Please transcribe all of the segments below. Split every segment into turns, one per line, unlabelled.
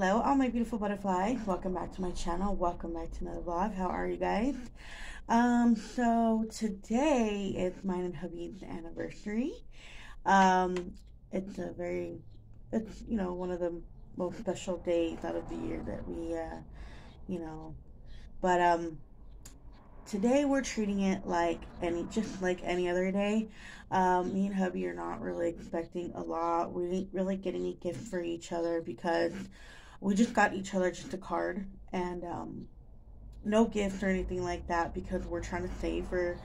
Hello, all my beautiful butterflies. Welcome back to my channel. Welcome back to another vlog. How are you guys? Um, so today is mine and hubby's anniversary. Um, it's a very, it's, you know, one of the most special days out of the year that we, uh, you know, but, um, today we're treating it like any just like any other day um, me and hubby are not really expecting a lot we ain't really get any gift for each other because we just got each other just a card and um, no gift or anything like that because we're trying to save for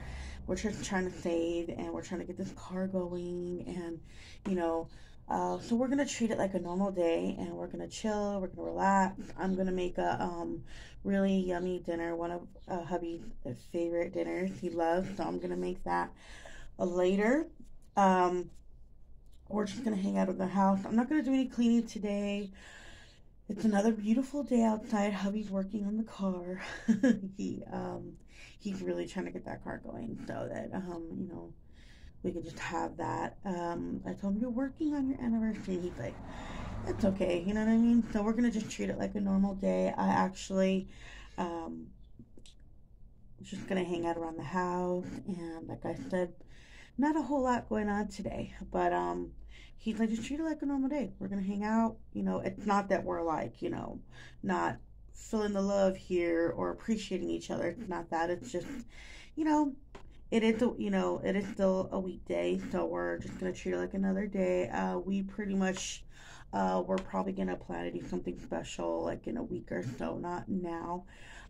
we're just trying to save and we're trying to get this car going and you know uh, so we're gonna treat it like a normal day, and we're gonna chill. We're gonna relax. I'm gonna make a um, really yummy dinner, one of uh, hubby's favorite dinners he loves. So I'm gonna make that a later. Um, we're just gonna hang out in the house. I'm not gonna do any cleaning today. It's another beautiful day outside. Hubby's working on the car. he um, he's really trying to get that car going so that um, you know we could just have that. Um, I told him, You're working on your anniversary. He's like, It's okay. You know what I mean? So we're to just treat it like a normal day. I actually, um, just to hang out around the house. And like I said, not a whole lot going on today. But, um, he's like, Just treat it like a normal day. We're to hang out. You know, it's not that we're like, you know, not feeling the love here or appreciating each other. It's not that. It's just, you know, it is a, you know it is still a weekday so we're just gonna treat it like another day uh, we pretty much uh, we're probably gonna plan to do something special like in a week or so not now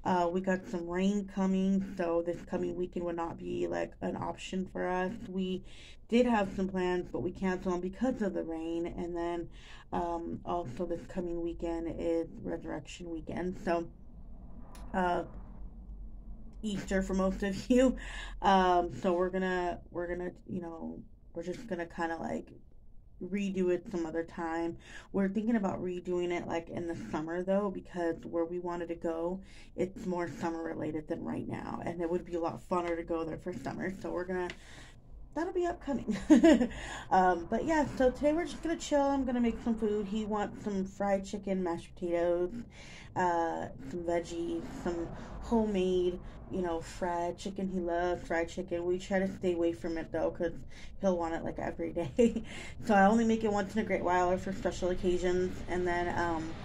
uh, we got some rain coming so this coming weekend would not be like an option for us we did have some plans but we canceled them because of the rain and then um, also this coming weekend is resurrection weekend so uh, Easter for most of you. Um, so we're gonna we're gonna you know we're just gonna kind of like redo it some other time. We're thinking about redoing it like in the summer though because where we wanted to go, it's more summer related than right now, and it would be a lot funner to go there for summer. So we're gonna that'll be upcoming. um, but yeah, so today we're just gonna chill. I'm gonna make some food. He wants some fried chicken, mashed potatoes, uh, some veggies, some homemade, you know, fried chicken. He loves fried chicken. We try to stay away from it though, cause he'll want it like every day. so I only make it once in a great while or for special occasions. And then, um,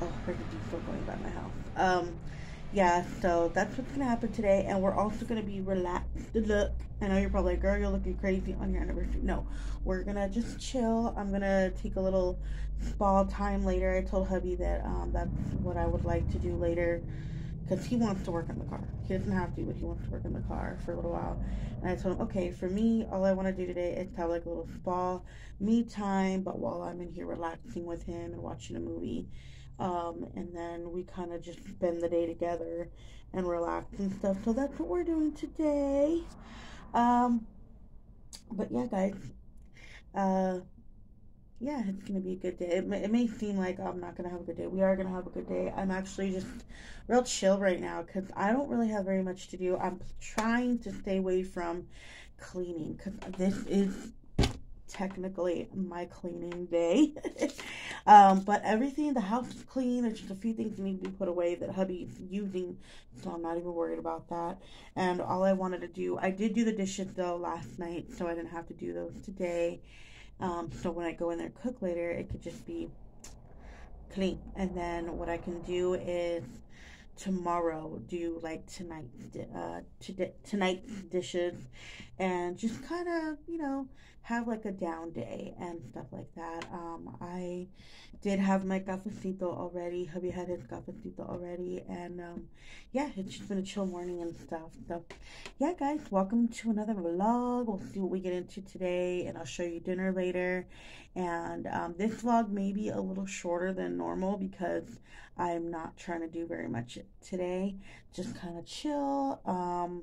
oh, there's a diesel going by my house. Um, yeah, so that's what's gonna happen today, and we're also gonna be relaxed. Look, I know you're probably like, girl, you're looking crazy on your anniversary. No, we're gonna just chill. I'm gonna take a little spa time later. I told hubby that um, that's what I would like to do later because he wants to work in the car. He doesn't have to, but he wants to work in the car for a little while. And I told him, okay, for me, all I want to do today is have like a little spa me time, but while I'm in here relaxing with him and watching a movie. Um, and then we kind of just spend the day together and relax and stuff. So that's what we're doing today. Um, but yeah, guys. Uh, yeah, it's gonna be a good day. It may, it may seem like I'm not gonna have a good day. We are gonna have a good day. I'm actually just real chill right now because I don't really have very much to do. I'm trying to stay away from cleaning because this is technically my cleaning day. um, but everything the house is clean. There's just a few things that need to be put away that hubby's using, so I'm not even worried about that. And all I wanted to do, I did do the dishes though last night, so I didn't have to do those today. Um, so when I go in there cook later, it could just be clean. And then what I can do is tomorrow do like tonight uh to, tonight's dishes and just kind of you know have like a down day and stuff like that. Um i did have my cafecito already hubby had his cafecito already and um yeah it's just been a chill morning and stuff. So yeah guys welcome to another vlog. We'll see what we get into today and i'll show you dinner later. And um, this vlog may be a little shorter than normal because I'm not trying to do very much today. Just kind of chill, um,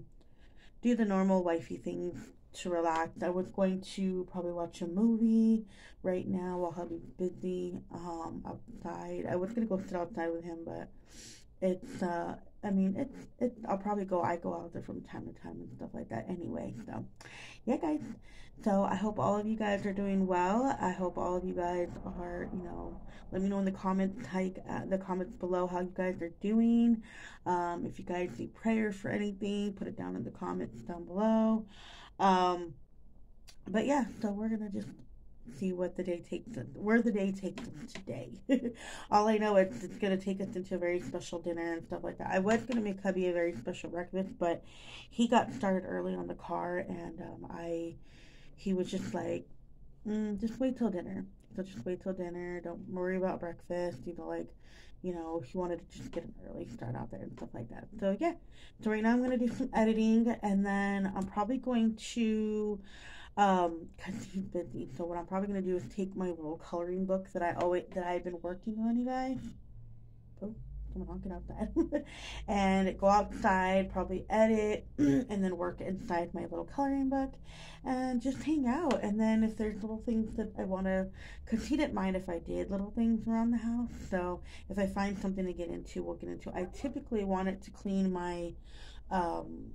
do the normal wifey things to relax. I was going to probably watch a movie right now while hubby's busy um, outside. I was to go sit outside with him, but it's uh, I mean, it's it. I'll probably go. I go out there from time to time and stuff like that. Anyway, so yeah, guys. So I hope all of you guys are doing well. I hope all of you guys are, you know, let me know in the comments, like uh, the comments below how you guys are doing. Um, if you guys need prayer for anything, put it down in the comments down below. Um, but yeah, so we're gonna just see what the day takes where the day takes us today. All I know is it's gonna take us into a very special dinner and stuff like that. I was gonna make hubby a very special breakfast, but he got started early on the car, and um, I, he was just like, mm, just wait till dinner. So just wait till dinner. Don't worry about breakfast. You know, like, you know, he wanted to just get an early start out there and stuff like that. So yeah. So right now I'm gonna do some editing, and then I'm probably going to um because he's busy so what i'm probably going to do is take my little coloring book that i always that i've been working on you guys oh someone honking outside. And go outside probably edit and then work inside my little coloring book and just hang out. And then if there's little things that i want to because he didn't mind if i did little things around the house. So if i find something to get into we'll get into i typically want it to clean my um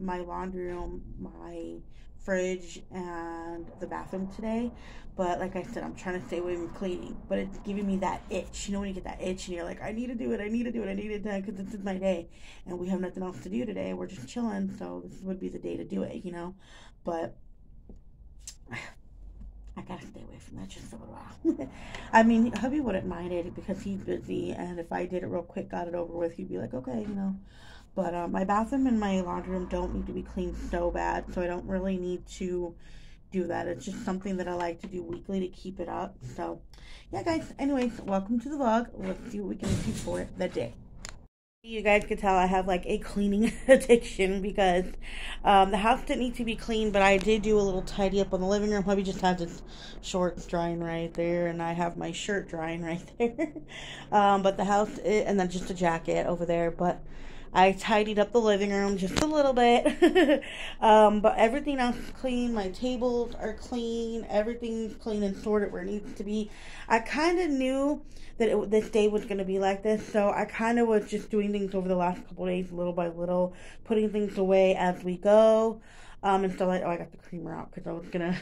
my laundry room my fridge and the bathroom today. But like I said, I'm trying to stay away from cleaning. But it's giving me that itch. You know when you get that itch and you're like, I need to do it, I need to do it, I need it because this is my day. And we have nothing else to do today. We're just chilling. So this would be the day to do it, you know? But I gotta stay away from that just a little while. I mean, hubby wouldn't mind it because he's busy. And if I did it real quick, got it over with, he'd be like, okay, you know. But uh, my bathroom and my laundry room don't need to be cleaned so bad, so I don't really need to do that. It's just something that I like to do weekly to keep it up. So, yeah, guys. Anyways, welcome to the vlog. Let's see what we can do for the day. You guys could tell I have like a cleaning addiction because um, the house didn't need to be cleaned, but I did do a little tidy up on the living room. Hubby just has his shorts drying right there, and I have my shirt drying right there. um, but the house, and then just a jacket over there. But I tidied up the living room just a little bit. um, but everything else is clean. My tables are clean. Everything's clean and sorted where it needs to be. I kind of knew that it, this day was going to be like this. So I kind of was just doing things over the last couple days, little by little, putting things away as we go. Um, and so like, oh, I got the creamer out because I was going to.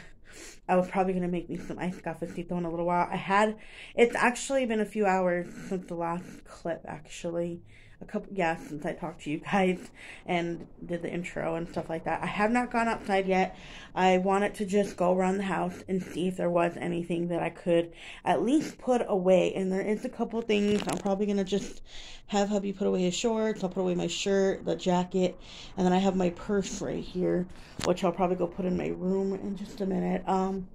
I was probably gonna make me some ice cafecito in a little while. I had, it's actually been a few hours since the last clip actually a couple yeah since I talked to you guys and did the intro and stuff like that. I have not gone outside yet. I wanted to just go around the house and see if there was anything that I could at least put away. And there is a couple things. I'm probably gonna just have hubby put away his shorts. I'll put away my shirt, the jacket, and then I have my purse right here, which I'll probably go put in my room in just a minute. Um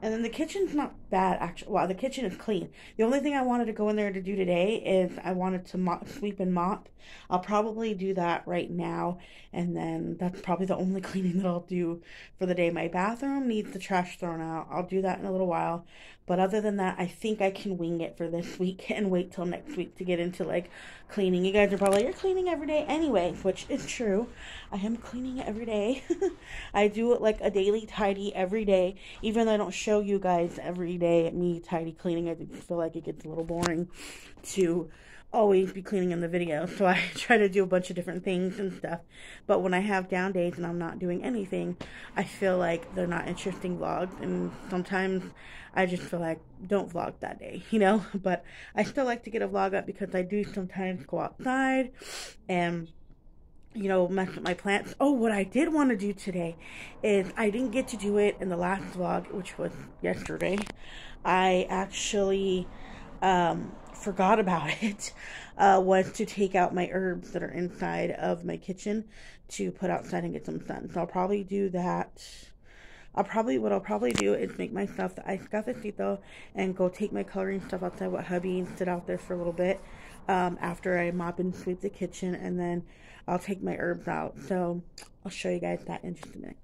and then the kitchen's not bad, actually. Well, the kitchen is clean. The only thing I wanted to go in there to do today is I wanted to mop, sweep and mop. I'll probably do that right now. And then that's probably the only cleaning that I'll do for the day. My bathroom needs the trash thrown out. I'll do that in a little while. But other than that, I think I can wing it for this week and wait till next week to get into like cleaning. You guys are probably, you're cleaning every day anyway, which is true. I am cleaning every day. I do it like a daily tidy every day, even though I don't show you guys every day me tidy cleaning. I feel like it gets a little boring to always be cleaning in the video. So I try to do a bunch of different things and stuff. But when I have down days and I'm not doing anything, I feel like they're not interesting vlogs. And sometimes I just feel like don't vlog that day, you know? But I still like to get a vlog up because I do sometimes go outside and you know, mess with my plants. Oh, what I did want to do today is I didn't get to do it in the last vlog, which was yesterday. I actually um, forgot about it uh, was to take out my herbs that are inside of my kitchen to put outside and get some sun. So I'll probably do that. I'll probably, what I'll probably do is make myself the ice cafecito and go take my coloring stuff outside with hubby and sit out there for a little bit um, after I mop and sweep the kitchen and then I'll take my herbs out. So I'll show you guys that in just a minute.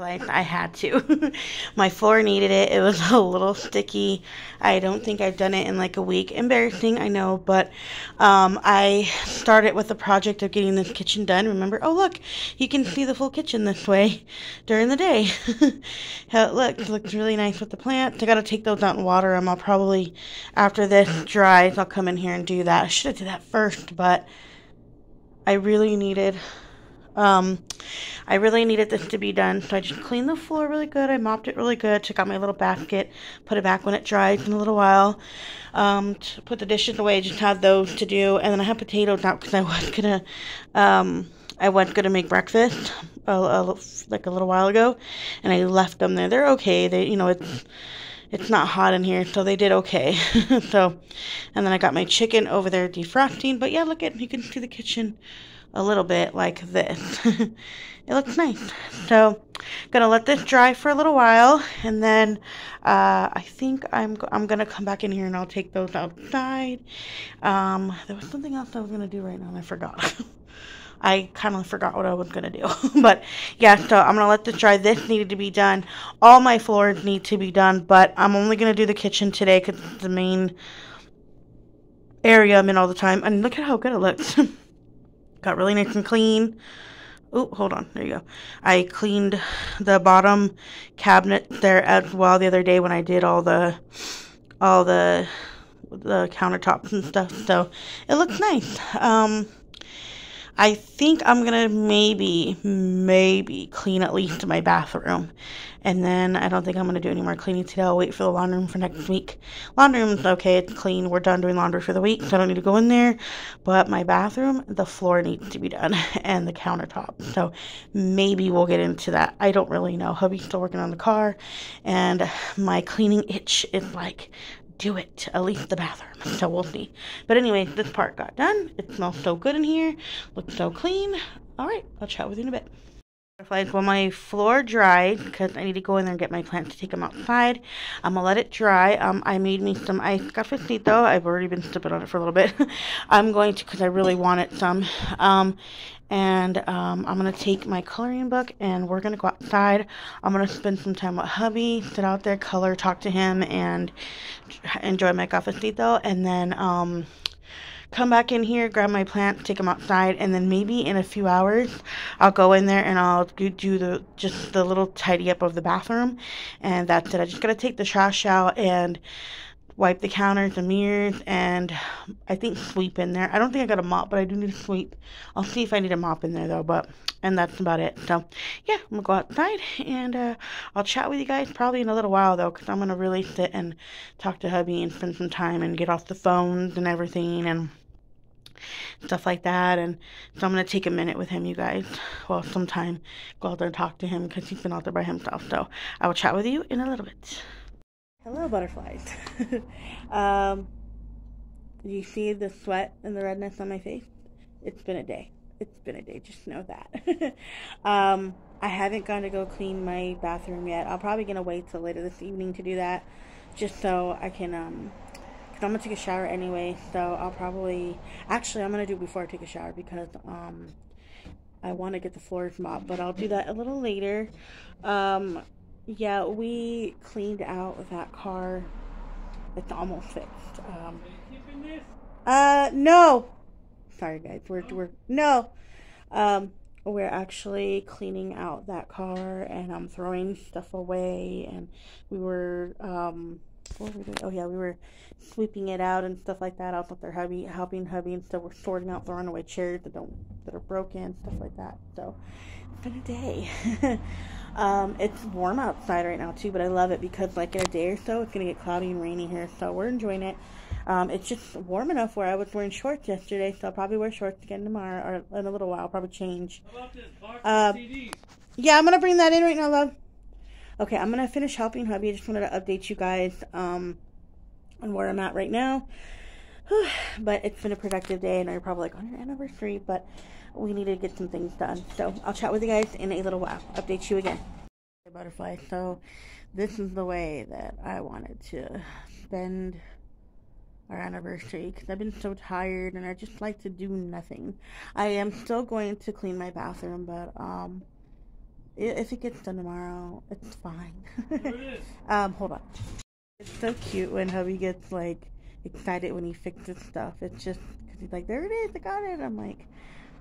I had to. My floor needed it. It was a little sticky. I don't think I've done it in like a week. Embarrassing, I know, but um, I started with the project of getting this kitchen done. Remember? Oh, look, you can see the full kitchen this way during the day. How it looks. Looks really nice with the plants. I got to take those out and water them. I'll probably, after this dries, I'll come in here and do that. I should have did that first, but I really needed um, I really needed this to be done, so I just cleaned the floor really good. I mopped it really good, took out my little basket, put it back when it dries in a little while. Um, put the dishes away, just have those to do, and then I have potatoes out because I was gonna, um, I was gonna make breakfast a, a, like a little while ago, and I left them there. They're okay. They, you know, it's it's not hot in here, so they did okay. so, and then I got my chicken over there defrosting. But yeah, look at you can see the kitchen a little bit like this. it looks nice. So, gonna let this dry for a little while, and then uh, I think I'm I'm gonna come back in here and I'll take those outside. Um, there was something else I was gonna do right now and I forgot. I kind of forgot what I was gonna do, but yeah. So I'm gonna let this dry. This needed to be done. All my floors need to be done, but I'm only gonna do the kitchen today because it's the main area I'm in all the time. And look at how good it looks. Got really nice and clean. Oh, hold on. There you go. I cleaned the bottom cabinet there as well the other day when I did all the all the the countertops and stuff. So it looks nice. Um, I think I'm gonna maybe maybe clean at least my bathroom and then I don't think I'm to do any more cleaning today. I'll wait for the laundry room for next week. Laundry room's okay. It's clean. We're done doing laundry for the week, so I don't need to go in there. But my bathroom, the floor needs to be done and the countertop. So maybe we'll get into that. I don't really know. Hubby's still working on the car. And my cleaning itch is like, do it. At least the bathroom. So we'll see. But anyway, this part got done. It smells so good in here. Looks so clean. All right. I'll chat with you in a bit. Butterflies. Well, my floor dried because I need to go in there and get my plants to take them outside. I'm gonna let it dry. Um, I made me some ice cafecito. I've already been sipping on it for a little bit. I'm going to because I really wanted some. Um, and um, I'm gonna take my coloring book and we're gonna go outside. I'm gonna spend some time with hubby, sit out there, color, talk to him, and enjoy my cafecito. And then um come back in here, grab my plants, take them outside, and then maybe in a few hours, I'll go in there and I'll do the just the little tidy up of the bathroom, and that's it. I just gotta take the trash out and wipe the counters, the mirrors, and I think sweep in there. I don't think I got a mop, but I do need to sweep. I'll see if I need a mop in there though, but and that's about it. So yeah, I'm gonna go outside and uh, I'll chat with you guys probably in a little while though, because I'm gonna really sit and talk to hubby and spend some time and get off the phones and everything and stuff like that. And so I'm going to take a minute with him, you guys. Well, sometime go out there and talk to him because he's been out there by himself. So I will chat with you in a little bit. Hello, butterflies. um, you see the sweat and the redness on my face? It's been a day. It's been a day. Just know that. um, I haven't gone to go clean my bathroom yet. I'm probably going to wait till later this evening to do that just so I can um, I'm gonna take a shower anyway, so I'll probably actually I'm gonna do before I take a shower because um I want to get the floors mopped, but I'll do that a little later. Um, yeah, we cleaned out that car. It's almost fixed. Um, uh, no. Sorry, guys. We're we're no. Um, we're actually cleaning out that car, and I'm throwing stuff away, and we were um what were we doing? Oh yeah, we were sweeping it out and stuff like that. I was up there hubby, helping hubby, and so we're sorting out the runaway chairs that don't that are broken, stuff like that. So it's been a day. um, it's warm outside right now too, but I love it because like in a day or so, it's gonna get cloudy and rainy here, so we're enjoying it. Um, it's just warm enough where I was wearing shorts yesterday, so I'll probably wear shorts again tomorrow or in a little while. I'll probably change. Uh, yeah, I'm gonna bring that in right now, love. Okay, I'm gonna finish helping hubby. I just wanted to update you guys um, on where I'm at right now. but it's been a productive day, and I'm probably like on your anniversary, but we need to get some things done. So I'll chat with you guys in a little while. Update you again. Butterfly. So this is the way that I wanted to spend our anniversary because I've been so tired and I just like to do nothing. I am still going to clean my bathroom, but um if it gets done tomorrow, it's fine. um, hold on. It's so cute when hubby gets like excited when he fixes stuff. It's just because he's like, "There it is, I got it." I'm like,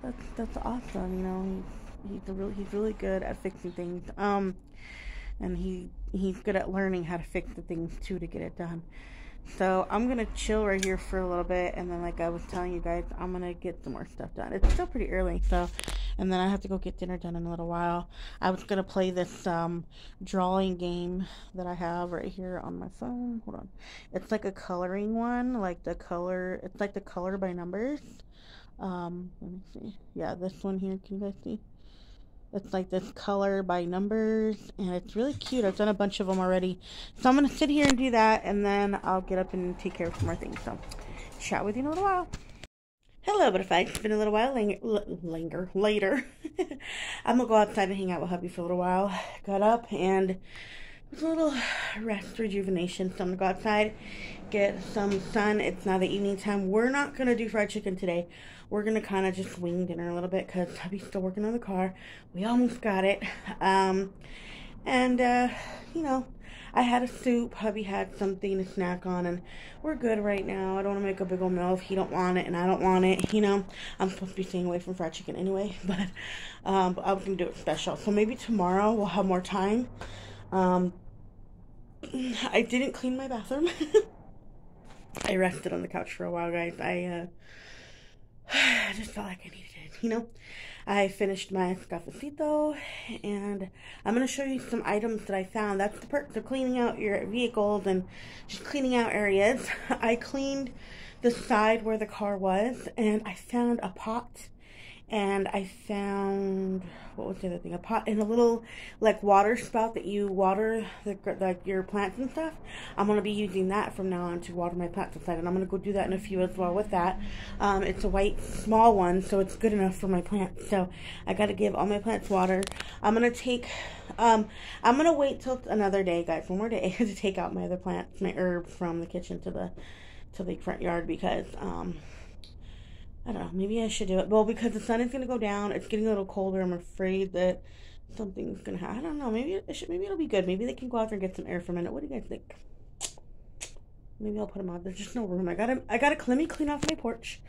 "That's that's awesome," you know. He's he's really he's really good at fixing things. Um, and he he's good at learning how to fix the things too to get it done. So I'm gonna chill right here for a little bit, and then like I was telling you guys, I'm gonna get some more stuff done. It's still pretty early, so and then I have to go get dinner done in a little while. I was gonna play this um, drawing game that I have right here on my phone. Hold on, it's like a coloring one, like the color. It's like the color by numbers. Um, let me see. Yeah, this one here. Can you guys see? It's like this color by numbers, and it's really cute. I've done a bunch of them already. So I'm going to sit here and do that, and then I'll get up and take care of some more things. So, chat with you in a little while. Hello, butterfly. It's been a little while linger, linger later. I'm going to go outside and hang out with hubby for a little while. Got up, and it was a little rest, rejuvenation. So I'm going to go outside, get some sun. It's now the evening time. We're not going to do fried chicken today we're gonna kind of just wing dinner a little bit because hubby's still working on the car. We almost got it. Um, and, uh, you know, I had a soup. Hubby had something to snack on, and we're good right now. I don't want to make a big old meal if he don't want it, and I don't want it. You know, I'm supposed to be staying away from fried chicken anyway, but, um, but I was gonna do it special. So maybe tomorrow we'll have more time. Um, I didn't clean my bathroom. I rested on the couch for a while, guys. I uh, I just felt like I needed it, you know? I finished my cafecito and I'm going to show you some items that I found. That's the perks of cleaning out your vehicles and just cleaning out areas. I cleaned the side where the car was and I found a pot and I found what was the other thing? A pot and a little like water spout that you water the like your plants and stuff. I'm gonna be using that from now on to water my plants inside, and I'm gonna go do that in a few as well with that. Um, it's a white small one, so it's good enough for my plants. So I gotta give all my plants water. I'm gonna take. Um, I'm gonna wait till another day, guys. One more day to take out my other plants, my herbs from the kitchen to the to the front yard because um I don't know. Maybe I should do it. Well, because the sun is gonna go down. It's getting a little colder. I'm afraid that something's gonna happen. I don't know. Maybe it should. Maybe it'll be good. Maybe they can go out there and get some air for a minute. What do you guys think? Maybe I'll put them out. There's just no room. I gotta. I gotta let me clean off my porch,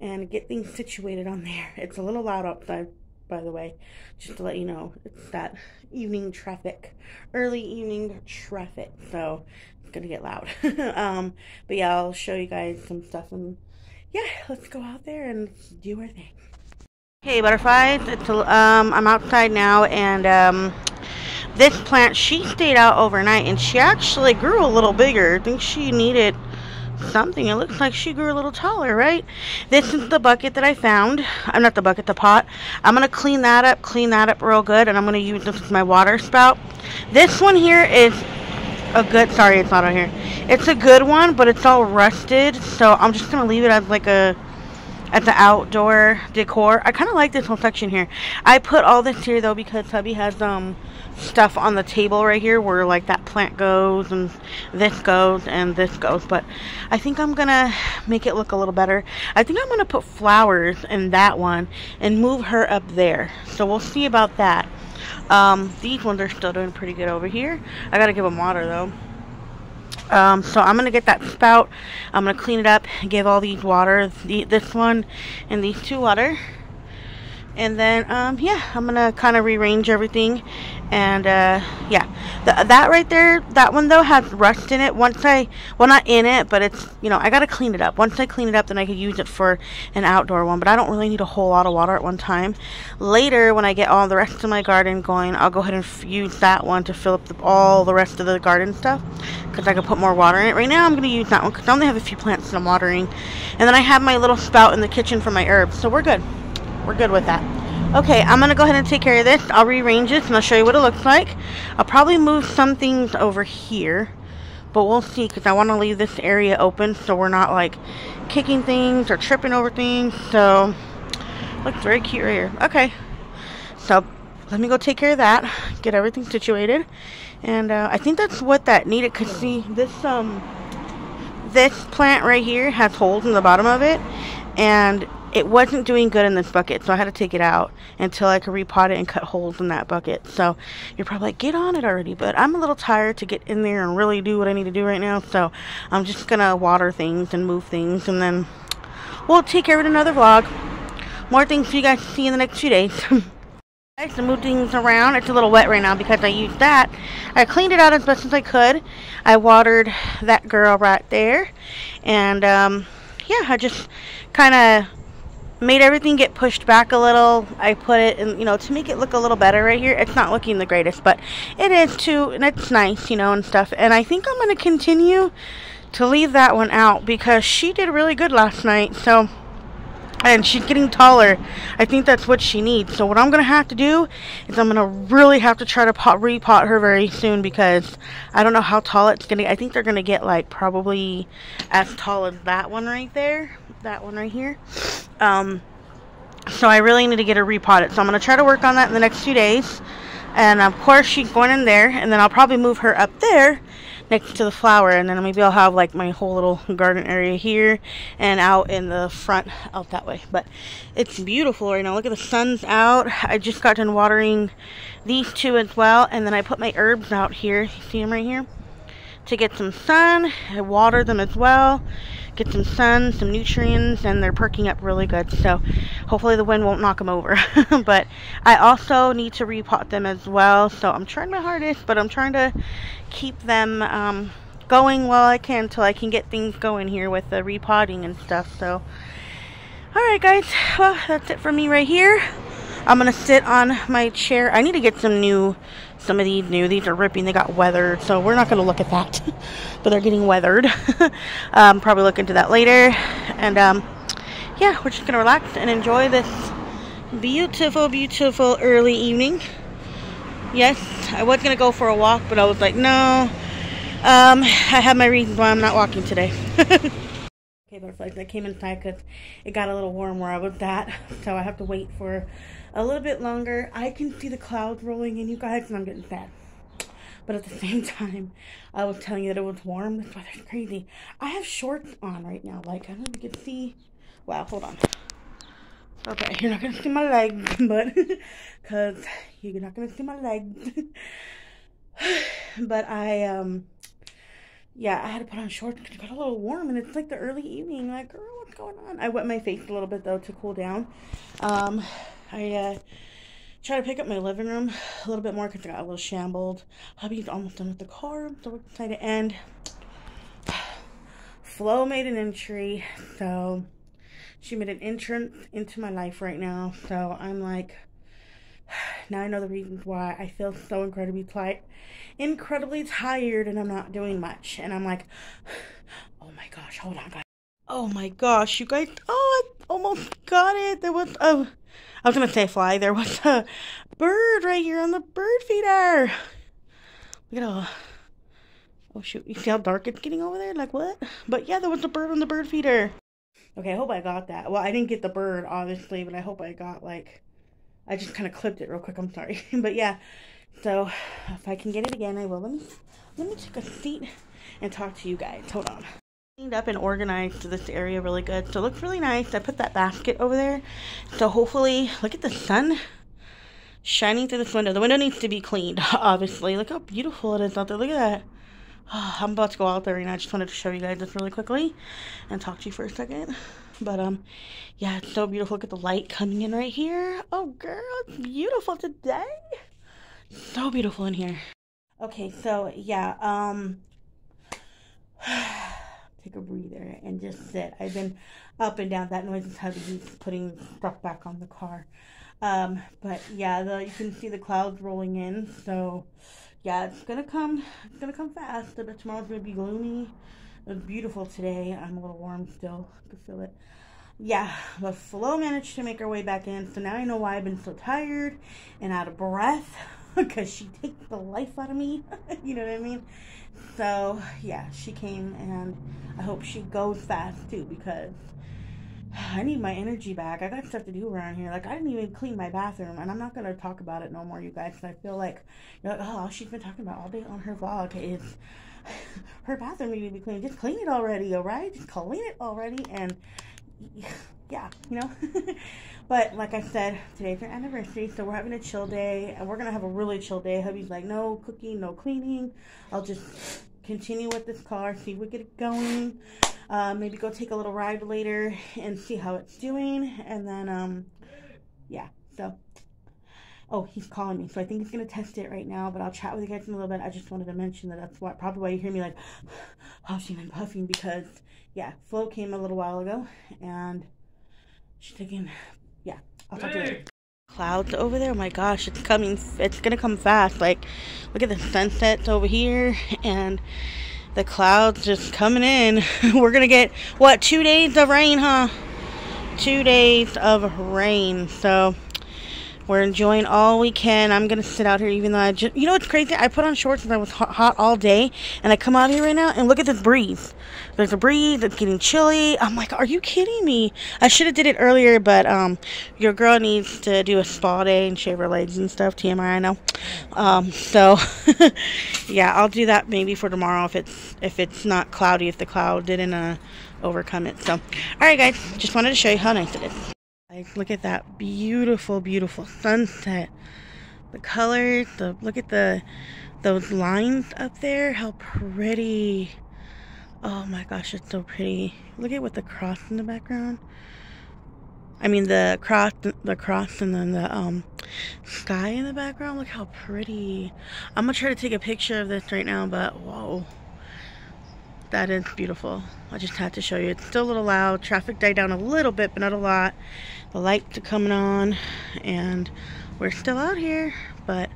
and get things situated on there. It's a little loud outside, by the way. Just to let you know, it's that evening traffic, early evening traffic. So it's gonna get loud. um, but yeah, I'll show you guys some stuff and yeah, let's go out there and do our thing. Hey butterflies, it's um I'm outside now and um this plant she stayed out overnight and she actually grew a little bigger. I think she needed something. It looks like she grew a little taller, right? This is the bucket that I found. I'm not the bucket, the pot. I'm going to clean that up, clean that up real good, and I'm going to use this as my water spout. This one here is a good, sorry it's not on here. It's a good one, but it's all rusted, so I'm just going to leave it as like a, at the outdoor decor. I kind of like this whole section here. I put all this here though because hubby has um stuff on the table right here where like that plant goes and this goes and this goes but I think I'm gonna make it look a little better I think I'm gonna put flowers in that one and move her up there so we'll see about that um, these ones are still doing pretty good over here. I gotta give them water though. Um, so I'm gonna get that spout. I'm gonna clean it up, give all these water. The, this one and these two water. And then, um, yeah, I'm gonna kind of rearrange everything and uh, yeah. The, that right there that one though has rust in it. Once I well not in it but it's you know I gotta clean it up. Once I clean it up then I could use it for an outdoor one but I don't really need a whole lot of water at one time. Later when I get all the rest of my garden going I'll go ahead and use that one to fill up the, all the rest of the garden stuff because I could put more water in it. Right now I'm gonna use that one because I only have a few plants that I'm watering. And then I have my little spout in the kitchen for my herbs so we're good. We're good with that Okay, I'm going to go ahead and take care of this. I'll rearrange this and I'll show you what it looks like. I'll probably move some things over here. But we'll see because I want to leave this area open so we're not like kicking things or tripping over things. So, looks very cute right here. Okay, so let me go take care of that. Get everything situated. And uh, I think that's what that needed because see, this, um, this plant right here has holes in the bottom of it. And it wasn't doing good in this bucket, so I had to take it out until I could repot it and cut holes in that bucket. So you're probably like, get on it already. But I'm a little tired to get in there and really do what I need to do right now. So I'm just going to water things and move things. And then we'll take care of another vlog. More things for you guys to see in the next few days. to move things around. It's a little wet right now because I used that. I cleaned it out as best as I could. I watered that girl right there. And, um, yeah, I just kind of made everything get pushed back a little. I put it in, you know, to make it look a little better right here. It's not looking the greatest, but it is too, and it's nice, you know, and stuff. And I think I'm going to continue to leave that one out because she did really good last night. So, and she's getting taller. I think that's what she needs. So what I'm going to have to do is I'm going to really have to try to pot, repot her very soon because I don't know how tall it's going to I think they're going to get like probably as tall as that one right there. That one right here. Um, so I really need to get her repotted. So I'm going to try to work on that in the next few days. And of course she's going in there and then I'll probably move her up there next to the flower and then maybe I'll have like my whole little garden area here and out in the front out that way. But it's beautiful right now. Look at the sun's out. I just got done watering these two as well and then I put my herbs out here. See them right here? To get some sun. I water them as well get some sun, some nutrients, and they're perking up really good. So hopefully the wind won't knock them over. but I also need to repot them as well. So I'm trying my hardest, but I'm trying to keep them um, going while I can until I can get things going here with the repotting and stuff. So, alright guys, well that's it for me right here. I'm to sit on my chair. I need to get some new some of these new, these are ripping, they got weathered, so we're not to look at that. but they're getting weathered. um, probably look into that later. And um, yeah, we're just to relax and enjoy this beautiful, beautiful early evening. Yes, I was to go for a walk, but I was like, no. Um, I have my reasons why I'm not walking today. okay, butterflies, I came inside because it got a little warm where I was at, so I have to wait for a little bit longer. I can see the clouds rolling in, you guys, and I'm getting sad. But at the same time, I was telling you that it was warm. This weather's crazy. I have shorts on right now. Like, I don't know if you can see. Wow, hold on. Okay, you're not going to see my legs, but, because you're not going to see my legs. but I, um, yeah, I had to put on shorts because it got a little warm and it's like the early evening. Like, girl, what's going on? I wet my face a little bit though to cool down. Um, I uh, try to pick up my living room a little bit more because I got a little shambled. Hubby's almost done with the car, so we're excited to end. Flo made an entry, so she made an entrance into my life right now. So I'm like, now I know the reasons why I feel so incredibly tired, incredibly tired, and I'm not doing much. And I'm like, oh my gosh, hold on, guys. Oh my gosh, you guys! Oh, I almost got it. There was a I was gonna say fly. There was a bird right here on the bird feeder. Look at all. Oh shoot! You see how dark it's getting over there? Like what? But yeah, there was a bird on the bird feeder. Okay, I hope I got that. Well, I didn't get the bird obviously, but I hope I got like. I just kind of clipped it real quick. I'm sorry, but yeah. So if I can get it again, I will. Let me let me take a seat and talk to you guys. Hold on cleaned up and organized this area really good. So it looks really nice. I put that basket over there. So hopefully, look at the sun shining through this window. The window needs to be cleaned, obviously. Look how beautiful it is out there. Look at that. Oh, I'm about to go out there and I just wanted to show you guys this really quickly and talk to you for a second. But, um, yeah, it's so beautiful. Look at the light coming in right here. Oh, girl, it's beautiful today. So beautiful in here. Okay, so, yeah, um take a breather and just sit. I've been up and down. That noise is heavy. He's putting stuff back on the car. Um, but yeah, the, you can see the clouds rolling in. So yeah, it's gonna come. It's gonna come fast. But tomorrow's gonna be gloomy. It was beautiful today. I'm a little warm still. I can feel it. Yeah, but Flo managed to make her way back in. So now I know why I've been so tired and out of breath because she takes the life out of me. you know what I mean? So yeah, she came and I hope she goes fast too because I need my energy back. I got stuff to do around here. Like I didn't even clean my bathroom, and I'm not gonna talk about it no more, you guys. I feel like, you know, oh, she's been talking about all day on her vlog is her bathroom needs to be cleaned. Just clean it already, all right? Just clean it already, and yeah, you know. but like I said, today's our anniversary, so we're having a chill day, and we're gonna have a really chill day. Hubby's like, no cooking, no cleaning. I'll just continue with this car, see if we get it going. Uh, maybe go take a little ride later and see how it's doing, and then um, yeah. So Oh, he's calling me, so I think he's gonna test it right now. But I'll chat with you guys in a little bit. I just wanted to mention that that's what probably why you hear me like huffing and puffing because yeah, Flo came a little while ago and she's taking yeah. I'll talk hey. to you later. Clouds over there. Oh my gosh, it's coming. It's gonna come fast. Like, look at the sunsets over here and the clouds just coming in. We're gonna get what two days of rain, huh? Two days of rain. So we're enjoying all we can. I'm gonna sit out here even though I just, you know what's crazy? I put on shorts and I was hot, hot all day, and I come out here right now and look at this breeze. There's a breeze. It's getting chilly. I'm like, are you kidding me? I should have did it earlier, but um, your girl needs to do a spa day and shave her legs and stuff. TMI, I know. Um, so yeah, I'll do that maybe for tomorrow if it's if it's not cloudy. If the cloud didn't uh, overcome it. So, all right, guys, just wanted to show you how nice it is. Like, look at that beautiful, beautiful sunset. The colors, the look at the those lines up there. How pretty. Oh my gosh, it's so pretty. Look at what the cross in the background. I mean the cross, the cross, and then the um sky in the background. Look how pretty. I'm gonna try to take a picture of this right now, but whoa, that is beautiful. I just had to show you. It's still a little loud. Traffic died down a little bit, but not a lot. The lights are coming on, and we're still out here. But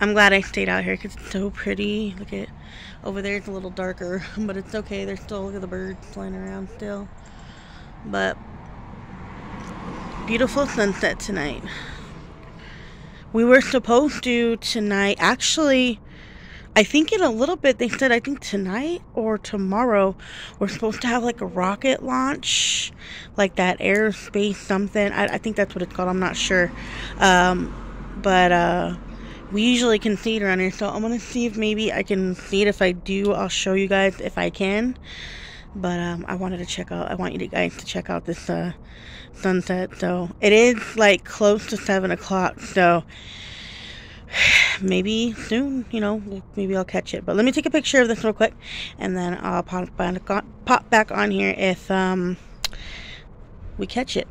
I'm glad I stayed out here because it's so pretty. Look at over there. It's a little darker, but it's okay. There's still look at the birds flying around still. But beautiful sunset tonight. We were supposed to tonight actually I think in a little bit they said I think tonight or tomorrow we're supposed to have like a rocket launch, like that aerospace something. I, I think that's what it's called. I'm not sure, um, but uh, we usually can see it around here. So I'm gonna see if maybe I can see it. If I do, I'll show you guys if I can. But um, I wanted to check out. I want you guys to check out this uh, sunset. So it is like close to seven o'clock. So maybe soon, you know, maybe I'll catch it. But let me take a picture of this real quick, and then I'll pop back on, pop back on here if um, we catch it.